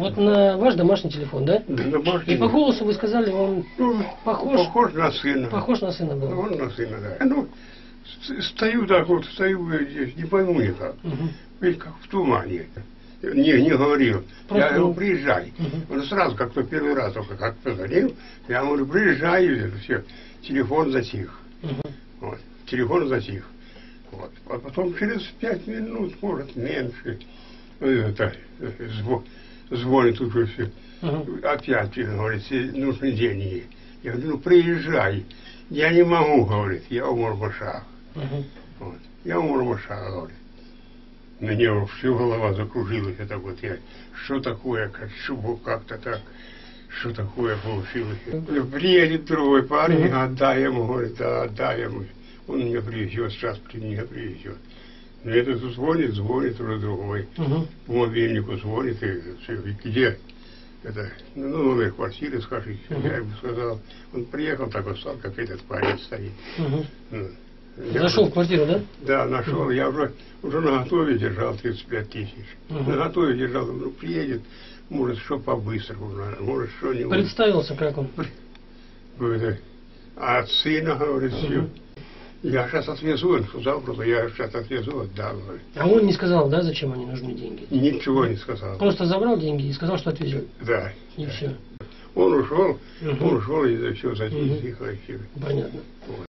Вот на ваш домашний телефон, да? Домашний. И по голосу вы сказали, он Ну, похож, похож на сына. похож на сына был. Он на сына, да. Ну, стою так вот, стою э, здесь, не пойму никак. Мгм. Ведь как в тумане. Не, не говорил. Просто я говорю, приезжай. Мгм. Он сразу, как то первый раз, только как позвонил, я говорю, приезжай, и все. Телефон затих. Мгм. Вот. Телефон затих. Вот. А потом через пять минут, может, меньше, э, это, э, зво- звонит уже все. Мгм. Опять, э, говорит, «Се- нужны деньги. Я говорю, ну приезжай. Я не могу, говорит, я у Мурмаша. Мгм. Вот. Я у Мурмаша, говорит. Мне всю голова закружилась, это вот я, что такое, как, как-то так, что такое получилось. Приедет другой парень, отдай ему, говорит, да, отдай ему. Он меня привезет, сейчас при меня привезет. Этот звонит, звонит уже другой Мгм. по мобильнику звонит и где это, ну, новая квартира, скажите, Мгм. я ему сказал, он приехал, так вот стал, как этот парень стоит. Ну, я Зашел в уже- квартиру, да? Да, нашел, я уже, уже на готове держал 35 тысяч. Мгм. На готове держал, ну, приедет, может, что по-быстрому, может, что-нибудь. Представился, как он. А от сына, говорит, все. Я сейчас отвезу, просто я сейчас отвезу, отдам. А он не сказал, да, зачем они нужны деньги? Ничего не сказал. Просто забрал деньги и сказал, что отвезет. Да. И все. Он ушел, Мгм. он ушел, и все, Мгм. затихо, и всё. Понятно. Вот.